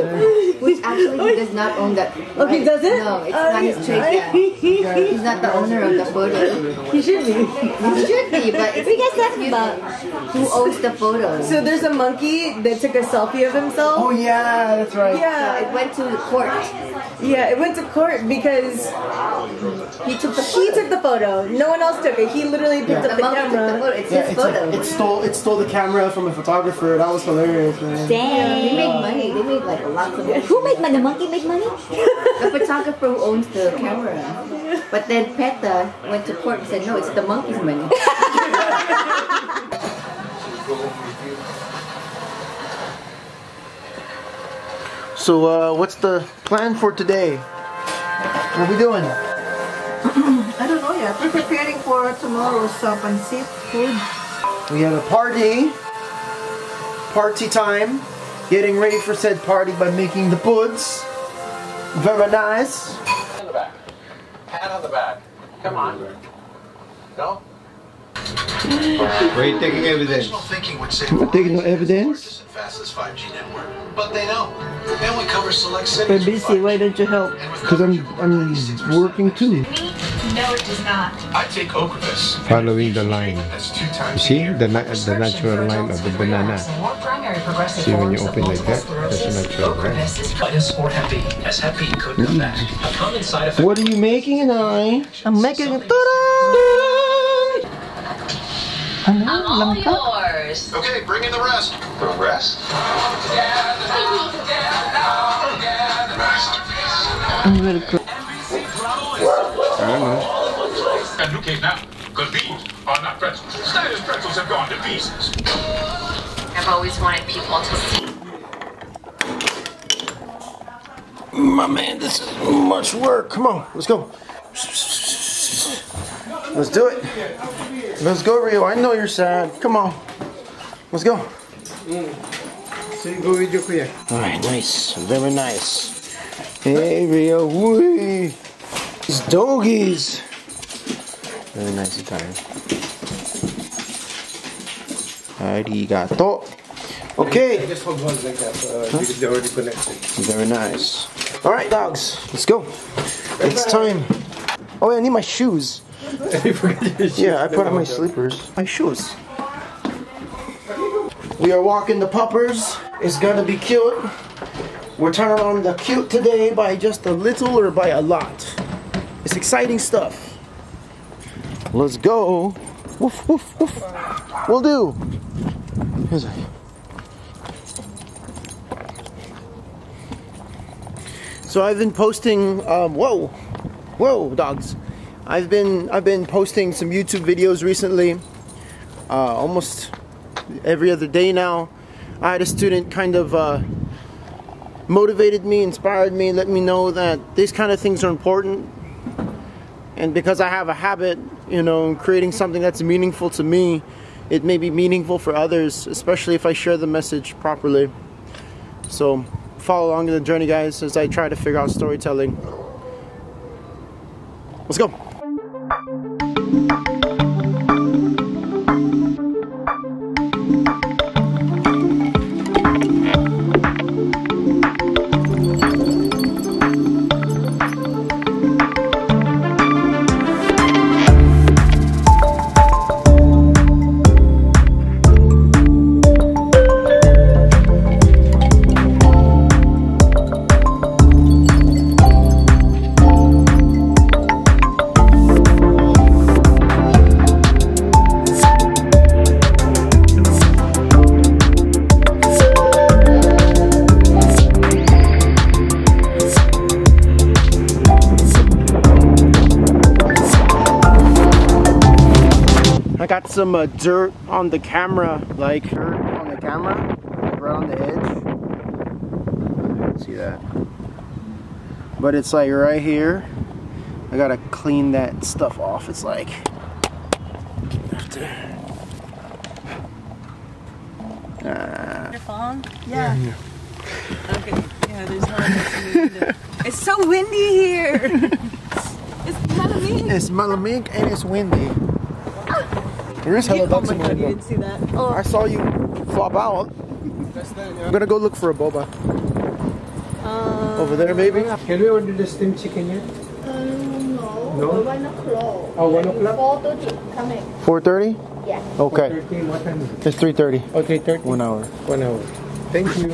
Which actually he does not own that. Oh, he doesn't? No, it's Oh, not his he- trick. Yeah. He's not the owner of the photo. He should be. He should be, but it's We guys talking confusing. about. who owns the photo. So there's a monkey that took a selfie of himself. Oh yeah, that's right. So Yeah, it went to court. yeah, it went to court because He took the he took the photo. No one else took it. He literally picked the up the monkey took the photo. camera. It's Yeah, his it's photo. like, it stole it stole the camera from a photographer. That was hilarious, man. they Dang. made money. They made like a lots of money. Who made money? The monkey made money? The photographer who owns the camera. But then PETA went to court and said, no, it's the monkey's money. So uh, what's the plan for today? What are we doing? I don't know yet. We're preparing for tomorrow's pancit food. We have a party. Party time. Getting ready for said party by making the puds. Very nice. on the back. Hand on the back. Come on. Go. Were you taking evidence? Conventional thinking would say We're taking no evidence. fastest 5G network, but they know. And we cover select We're cities. busy. Why don't you help? Because I'm I'm working too. No, it does not. I take Ocrevus. Following the line. That's two times You see the na- the natural line of the banana. More primary progressive See when you open like that, that's sclerosis. natural, right? Ocrevus is Minus or Hep B, as Hep B could come back. Mm. A common side effect. What are you making, and I? I'm making it. I'm all yours. Okay, bring in the rest. The rest. I'm very cool. I don't know. And look here now, because these are not pretzels. Snyder's pretzels have gone to pieces. I've always wanted people to see. My man, this is much work. Come on, let's go. Let's do it. Let's go, Rio. I know you're sad. Come on. Let's go. Alright, nice. Very nice. Hey, Rio. Wee. These doggies. Very nice attire. Arigato. Okay. Just hold one like that. Uh, because they're already connected. Very nice. All right, dogs, let's go. It's time. Oh, yeah, I need my shoes. Yeah, I put on my slippers. My shoes. We are walking the puppers. It's gonna be cute. We're turning on the cute today by just a little or by a lot. It's exciting stuff. Let's go. Woof, woof, woof. We'll do. Here's a- So I've been posting. Um, whoa, whoa, dogs! I've been I've been posting some YouTube videos recently. Uh, almost every other day now. I had a student kind of uh, motivated me, inspired me, let me know that these kind of things are important. And because I have a habit, you know, creating something that's meaningful to me, it may be meaningful for others, especially if I share the message properly. So follow along in the journey, guys, as I try to figure out storytelling. Let's go. Some uh, dirt on the camera, like dirt on the camera, like right on the edge. You can see that. But it's like right here. I gotta clean that stuff off. It's like Ah. Your phone? Yeah. Okay. Yeah, there's no. it's so windy here. it's Malamig. It's Malamig and it's windy. There is hella Oh my in my god, you didn't see that. Oh, I saw you flop out. I'm gonna go look for a boba. Over there, maybe? Can we order the steamed chicken yet? Um, no. No? The one o'clock. Oh, one o'clock? Four thirty. Coming. 4.30? Yeah. Okay. 13, what time? is it? It's 3.30. Okay, 30. One hour. One hour. Thank you.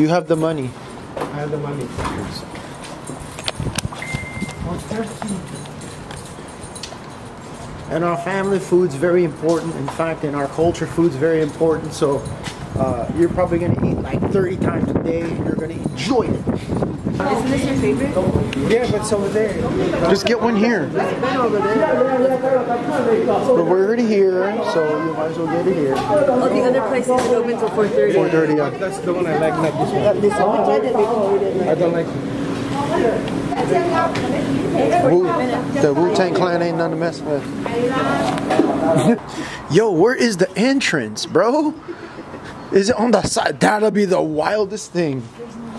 You have the money. I have the money. And our family food's very important. In fact, in our culture, food's very important. So uh, you're probably gonna eat like 30 times a day. and You're gonna enjoy it. Isn't this your favorite? Yeah, but it's over there. Just get one here. But we're already here, so you might as well get it here. Oh, the other place is open till 4.30. 4:30. Yeah. That's the one I like, not this one. I don't like it. Wu, the Wu Tang Clan ain't nothing to mess with. Yo, where is the entrance, bro? Is it on the side? That'll be the wildest thing.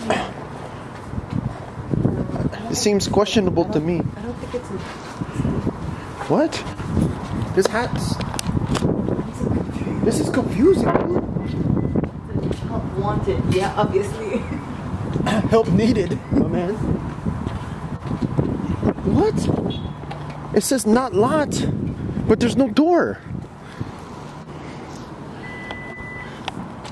It seems questionable to me. I don't think it's What? This hat's. This is confusing, dude. help wanted. Yeah, obviously. Help needed, my man. What? It says not lot, but there's no door.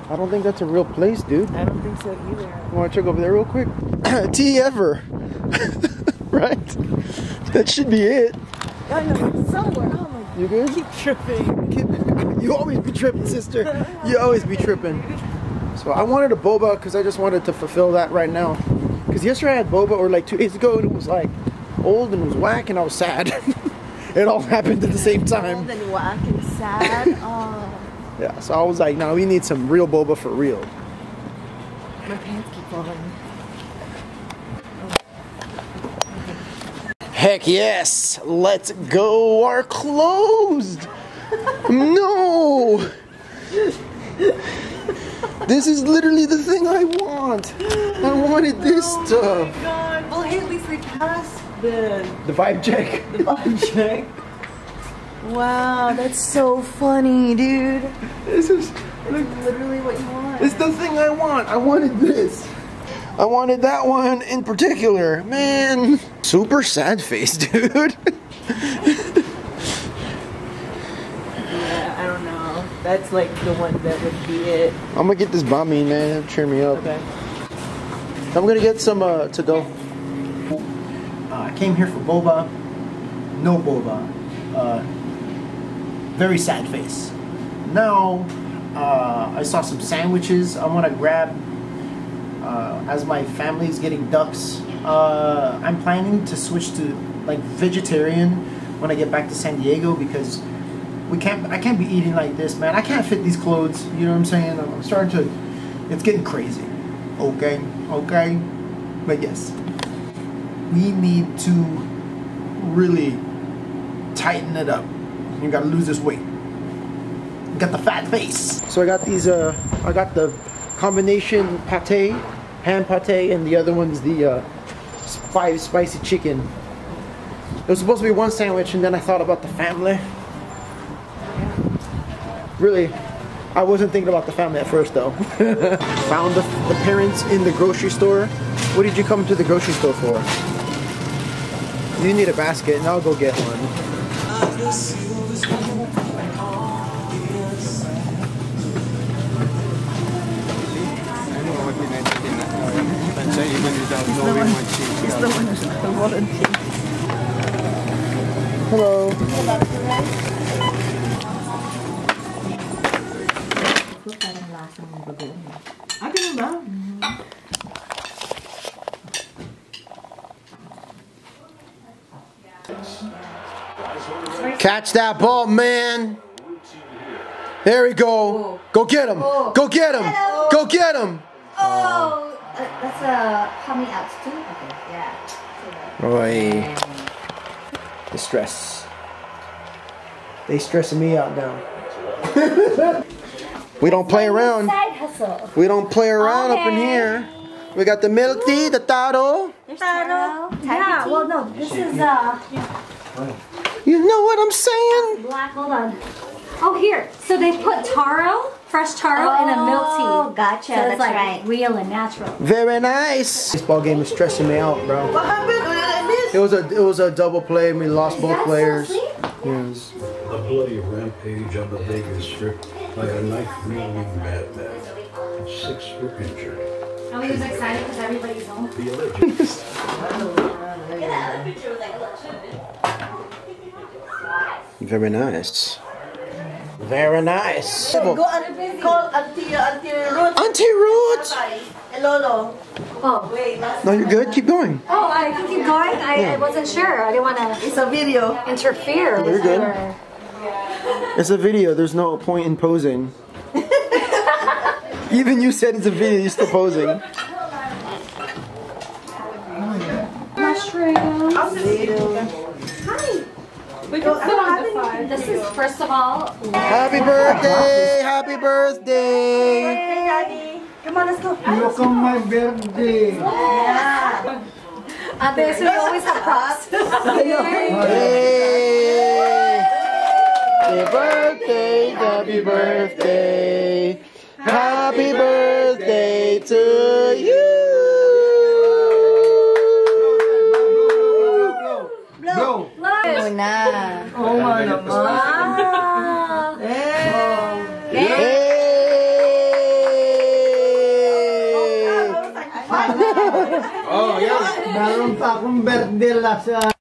I don't think that's a real place, dude. I don't think so either. Want to check over there real quick? T ever, right? That should be it. I know, somewhere. Oh my You good? keep tripping. You always be tripping, sister. You always be tripping. So I wanted a boba because I just wanted to fulfill that right now. Because yesterday I had boba, or like two days ago, and it was like old and was whack, and I was sad. it all happened at the same time. Old and whack and sad. Oh, Yeah, so I was like, no, we need some real boba for real. my pants keep falling. Heck yes! Let's go! Are closed! no! This is literally the thing I want! I wanted this stuff! Oh my God. Well, hey, at least they passed the, The vibe check. the vibe check. Wow, that's so funny, dude. This is Literally what you want. it's the thing I want. I wanted this. I wanted that one in particular. Man. Super sad face, dude. Yeah, I don't know. That's like the one that would be it. I'm gonna get this banh mi, man. Cheer me up. Okay. I'm gonna get some uh, to go. Came here for boba. No boba. Uh, very sad face. Now, uh, I saw some sandwiches. I want to grab. Uh, as my family is getting ducks, uh, I'm planning to switch to like vegetarian when I get back to San Diego because we can't. I can't be eating like this, man. I can't fit these clothes. You know what I'm saying? I'm starting to. It's getting crazy. Okay, okay, but yes, we need to really tighten it up. You gotta lose this weight. You got the fat face. So I got these. Uh, I got the combination pate, ham pate, and the other one's the uh, five spicy chicken. It was supposed to be one sandwich, and then I thought about the family. Really, I wasn't thinking about the family at first, though. Found the, the parents in the grocery store. What did you come to the grocery store for? You need a basket, and I'll go get one. He's the one who's the volunteer. Hello. Akin na ba? Catch that ball, man. There we go. Go get him. Go get him. Go get him. Oh, uh, that's a coming out too. Okay, yeah. Boy. The stress. They stressing me out now. we don't play around. We don't play around up in here. We got the milk tea, the taro. Taro. Yeah, well, no, this is uh You know what I'm saying? black. Hold on. Oh, here. So they put taro fresh taro in a milk tea. Oh, gotcha, So that's like right. real and natural. Very nice. Baseball game is stressing me out, bro. What happened? I. It was a it was a double play. We lost both players. sweet? Yes. A bloody rampage on the Vegas Strip by a knife-wielding madman. Six were injured. And we was excited because everybody's home. The alleged Very nice. Very nice. Go and call Auntie, Auntie Ruth. Auntie Ruth. And Lolo. Oh, Wait, No, you're good. Keep going. oh, I can keep going. I, Yeah. I wasn't sure. I didn't want to it's a video. interfere. You're good. your- It's a video. There's no point in posing. Even you said it's a video. You're still posing. Mushroom. Hi. We can sit on the side. This is first of all. Happy birthday! Happy birthday! Hey, Daddy. Come on, let's go. Look on my birthday. Uh, there, so we always have props. Hey! Happy birthday! Happy birthday! Happy birthday to you! Hey! Oh, yan. Meron pa akong birthday last uh,